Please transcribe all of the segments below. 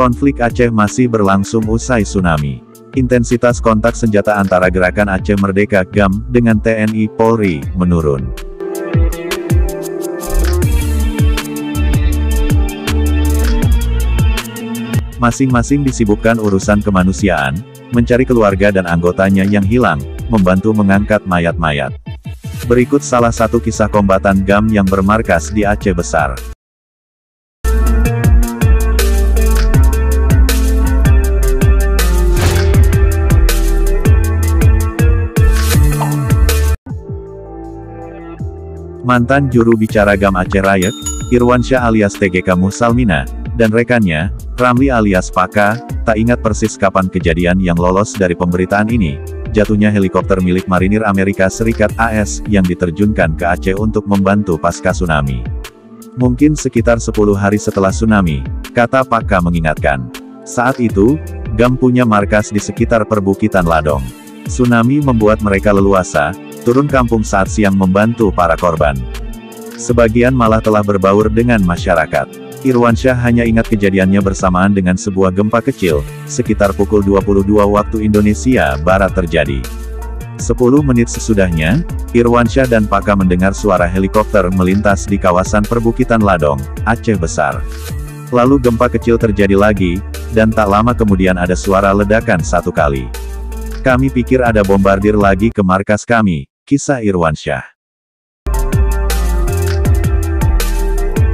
Konflik Aceh masih berlangsung usai tsunami. Intensitas kontak senjata antara Gerakan Aceh Merdeka GAM dengan TNI Polri menurun. Masing-masing disibukkan urusan kemanusiaan, mencari keluarga dan anggotanya yang hilang, membantu mengangkat mayat-mayat. Berikut salah satu kisah kombatan GAM yang bermarkas di Aceh Besar. Mantan juru bicara GAM Aceh Riot, Irwansyah alias TGK Musalmina, dan rekannya, Ramli alias Paka, tak ingat persis kapan kejadian yang lolos dari pemberitaan ini, jatuhnya helikopter milik Marinir Amerika Serikat AS yang diterjunkan ke Aceh untuk membantu pasca tsunami. Mungkin sekitar 10 hari setelah tsunami, kata Paka mengingatkan. Saat itu, GAM punya markas di sekitar perbukitan Ladong. Tsunami membuat mereka leluasa, turun kampung saat siang membantu para korban. Sebagian malah telah berbaur dengan masyarakat. Irwansyah hanya ingat kejadiannya bersamaan dengan sebuah gempa kecil, sekitar pukul 22 waktu Indonesia Barat terjadi. 10 menit sesudahnya, Irwansyah dan Paka mendengar suara helikopter melintas di kawasan perbukitan Ladong, Aceh Besar. Lalu gempa kecil terjadi lagi, dan tak lama kemudian ada suara ledakan satu kali. Kami pikir ada bombardir lagi ke markas kami, kisah Irwansyah.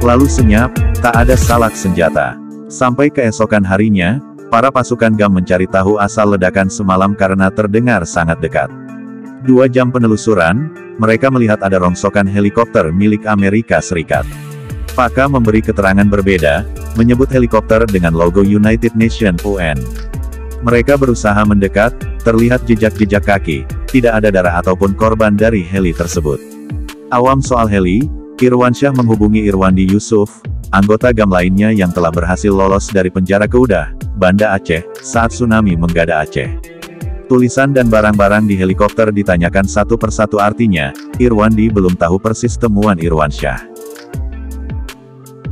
Lalu senyap, tak ada salak senjata. Sampai keesokan harinya, para pasukan GAM mencari tahu asal ledakan semalam karena terdengar sangat dekat. Dua jam penelusuran, mereka melihat ada rongsokan helikopter milik Amerika Serikat. Paka memberi keterangan berbeda, menyebut helikopter dengan logo United Nations UN. Mereka berusaha mendekat, terlihat jejak-jejak kaki, tidak ada darah ataupun korban dari heli tersebut. Awam soal heli, Irwansyah menghubungi Irwandi Yusuf, anggota GAM lainnya yang telah berhasil lolos dari penjara ke Udah, Banda Aceh, saat tsunami menggada Aceh. Tulisan dan barang-barang di helikopter ditanyakan satu persatu artinya, Irwandi belum tahu persis temuan Irwansyah.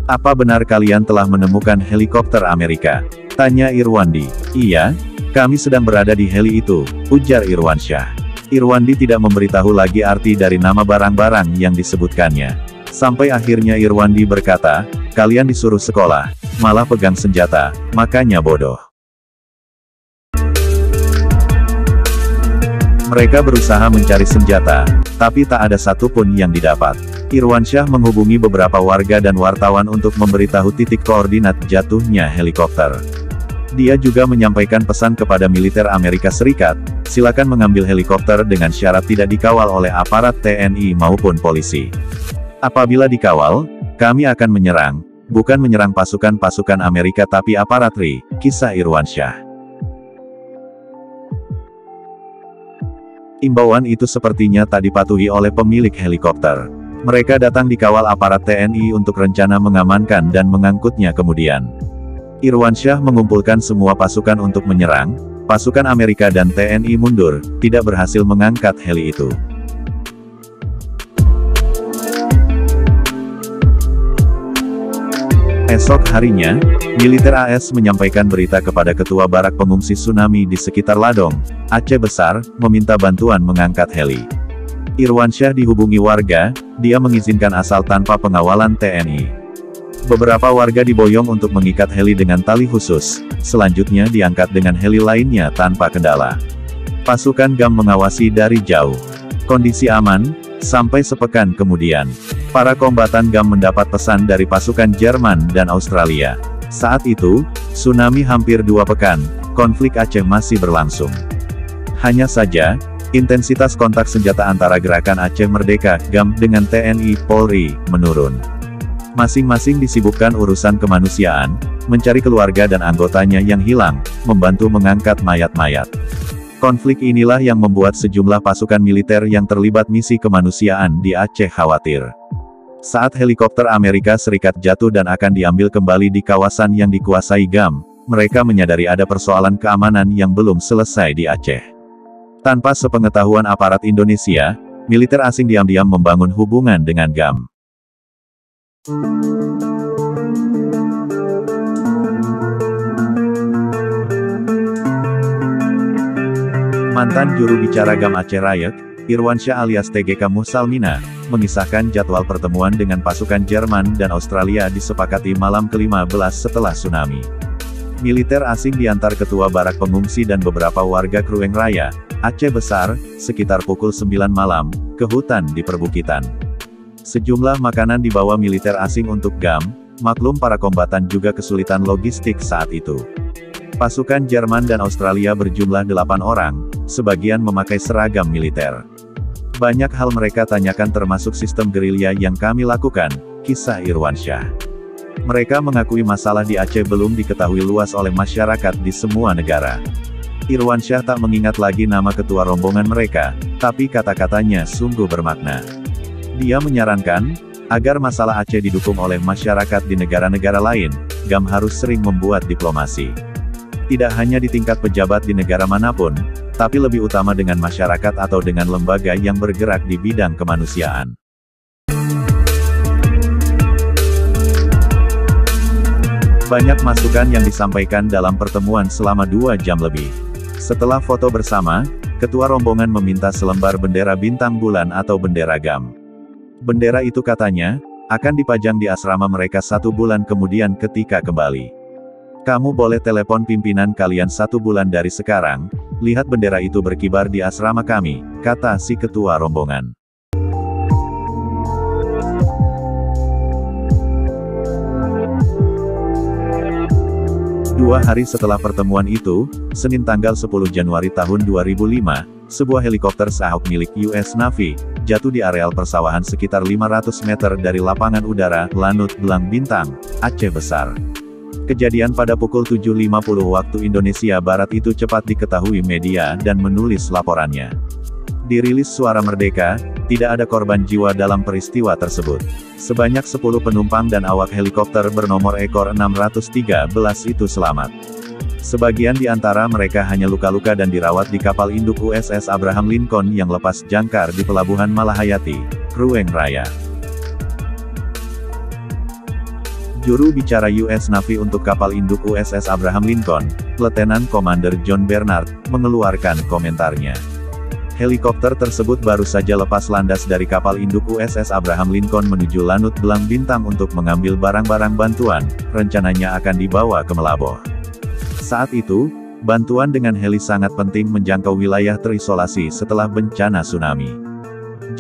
Apa benar kalian telah menemukan helikopter Amerika? Tanya Irwandi. Iya, kami sedang berada di heli itu, ujar Irwansyah. Irwandi tidak memberitahu lagi arti dari nama barang-barang yang disebutkannya. Sampai akhirnya Irwandi berkata, kalian disuruh sekolah, malah pegang senjata, makanya bodoh. Mereka berusaha mencari senjata, tapi tak ada satupun yang didapat. Irwansyah menghubungi beberapa warga dan wartawan untuk memberitahu titik koordinat jatuhnya helikopter. Dia juga menyampaikan pesan kepada militer Amerika Serikat, silakan mengambil helikopter dengan syarat tidak dikawal oleh aparat TNI maupun polisi. Apabila dikawal, kami akan menyerang, bukan menyerang pasukan-pasukan Amerika tapi aparat RI, kisah Irwansyah. Imbauan itu sepertinya tak dipatuhi oleh pemilik helikopter. Mereka datang dikawal aparat TNI untuk rencana mengamankan dan mengangkutnya kemudian. Irwansyah mengumpulkan semua pasukan untuk menyerang, pasukan Amerika dan TNI mundur, tidak berhasil mengangkat heli itu. Esok harinya, militer AS menyampaikan berita kepada ketua barak pengungsi tsunami di sekitar Ladong, Aceh Besar, meminta bantuan mengangkat heli. Irwansyah dihubungi warga, dia mengizinkan asal tanpa pengawalan TNI. Beberapa warga diboyong untuk mengikat heli dengan tali khusus, selanjutnya diangkat dengan heli lainnya tanpa kendala. Pasukan GAM mengawasi dari jauh. Kondisi aman, sampai sepekan kemudian. Para kombatan GAM mendapat pesan dari pasukan Jerman dan Australia. Saat itu, tsunami hampir dua pekan, konflik Aceh masih berlangsung. Hanya saja, intensitas kontak senjata antara Gerakan Aceh Merdeka, GAM, dengan TNI, Polri, menurun. Masing-masing disibukkan urusan kemanusiaan, mencari keluarga dan anggotanya yang hilang, membantu mengangkat mayat-mayat. Konflik inilah yang membuat sejumlah pasukan militer yang terlibat misi kemanusiaan di Aceh khawatir. Saat helikopter Amerika Serikat jatuh dan akan diambil kembali di kawasan yang dikuasai GAM, mereka menyadari ada persoalan keamanan yang belum selesai di Aceh. Tanpa sepengetahuan aparat Indonesia, militer asing diam-diam membangun hubungan dengan GAM. Mantan juru bicara GAM Aceh Rayek, Irwansyah alias TGK Musalmina, mengisahkan jadwal pertemuan dengan pasukan Jerman dan Australia disepakati malam ke-15 setelah tsunami. Militer asing diantar ketua barak pengungsi dan beberapa warga Krueng Raya, Aceh Besar, sekitar pukul 9 malam, ke hutan di perbukitan. Sejumlah makanan dibawa militer asing untuk GAM, maklum para kombatan juga kesulitan logistik saat itu. Pasukan Jerman dan Australia berjumlah delapan orang, sebagian memakai seragam militer. Banyak hal mereka tanyakan termasuk sistem gerilya yang kami lakukan, kisah Irwansyah. Mereka mengakui masalah di Aceh belum diketahui luas oleh masyarakat di semua negara. Irwansyah tak mengingat lagi nama ketua rombongan mereka, tapi kata-katanya sungguh bermakna. Dia menyarankan, agar masalah Aceh didukung oleh masyarakat di negara-negara lain, GAM harus sering membuat diplomasi tidak hanya di tingkat pejabat di negara mana pun, tapi lebih utama dengan masyarakat atau dengan lembaga yang bergerak di bidang kemanusiaan. Banyak masukan yang disampaikan dalam pertemuan selama dua jam lebih. Setelah foto bersama, ketua rombongan meminta selembar bendera bintang bulan atau bendera GAM. Bendera itu katanya, akan dipajang di asrama mereka satu bulan kemudian ketika kembali. Kamu boleh telepon pimpinan kalian satu bulan dari sekarang, lihat bendera itu berkibar di asrama kami, kata si ketua rombongan. Dua hari setelah pertemuan itu, Senin tanggal 10 Januari tahun 2005, sebuah helikopter Seahawk milik US Navy, jatuh di areal persawahan sekitar 500 meter dari lapangan udara, Lanut, Belang Bintang, Aceh Besar. Kejadian pada pukul 7.50 waktu Indonesia Barat itu cepat diketahui media dan menulis laporannya. Dirilis Suara Merdeka, tidak ada korban jiwa dalam peristiwa tersebut. Sebanyak 10 penumpang dan awak helikopter bernomor ekor 613 itu selamat. Sebagian di antara mereka hanya luka-luka dan dirawat di kapal induk USS Abraham Lincoln yang lepas jangkar di Pelabuhan Malahayati, Krueng Raya. Juru bicara US Navy untuk kapal induk USS Abraham Lincoln, Letnan Commander John Bernard, mengeluarkan komentarnya. Helikopter tersebut baru saja lepas landas dari kapal induk USS Abraham Lincoln menuju Lanut Belang Bintang untuk mengambil barang-barang bantuan, rencananya akan dibawa ke Melaboh. Saat itu, bantuan dengan heli sangat penting menjangkau wilayah terisolasi setelah bencana tsunami.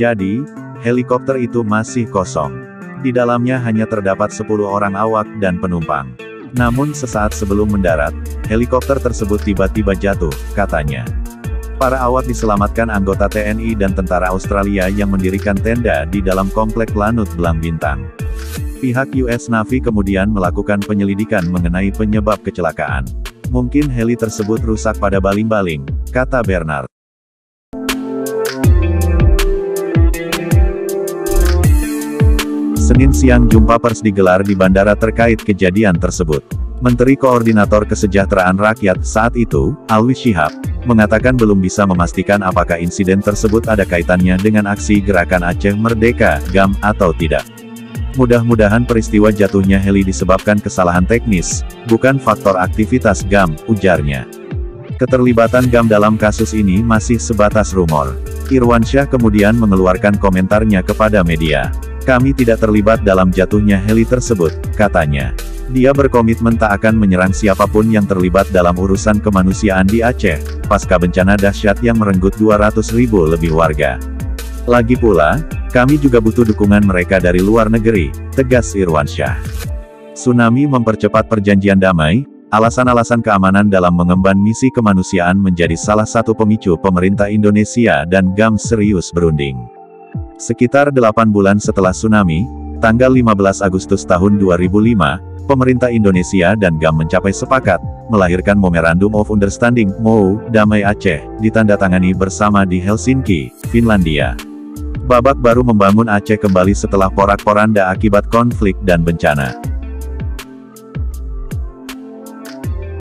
Jadi, helikopter itu masih kosong. Di dalamnya hanya terdapat 10 orang awak dan penumpang. Namun sesaat sebelum mendarat, helikopter tersebut tiba-tiba jatuh, katanya. Para awak diselamatkan anggota TNI dan tentara Australia yang mendirikan tenda di dalam komplek Lanut Belang Bintang. Pihak US Navy kemudian melakukan penyelidikan mengenai penyebab kecelakaan. Mungkin heli tersebut rusak pada baling-baling, kata Bernard. Senin siang jumpa pers digelar di bandara terkait kejadian tersebut. Menteri Koordinator Kesejahteraan Rakyat saat itu, Alwi Shihab, mengatakan belum bisa memastikan apakah insiden tersebut ada kaitannya dengan aksi Gerakan Aceh Merdeka, GAM, atau tidak. Mudah-mudahan peristiwa jatuhnya heli disebabkan kesalahan teknis, bukan faktor aktivitas GAM, ujarnya. Keterlibatan GAM dalam kasus ini masih sebatas rumor. Irwansyah kemudian mengeluarkan komentarnya kepada media. Kami tidak terlibat dalam jatuhnya heli tersebut, katanya. Dia berkomitmen tak akan menyerang siapa pun yang terlibat dalam urusan kemanusiaan di Aceh, pasca bencana dahsyat yang merenggut 200 ribu lebih warga. Lagi pula, kami juga butuh dukungan mereka dari luar negeri, tegas Irwansyah. Tsunami mempercepat perjanjian damai, alasan-alasan keamanan dalam mengemban misi kemanusiaan menjadi salah satu pemicu pemerintah Indonesia dan GAM serius berunding. Sekitar 8 bulan setelah tsunami, tanggal 15 Agustus tahun 2005, pemerintah Indonesia dan GAM mencapai sepakat, melahirkan Memorandum of Understanding, MOU, Damai Aceh, ditandatangani bersama di Helsinki, Finlandia. Babak baru membangun Aceh kembali setelah porak-poranda akibat konflik dan bencana.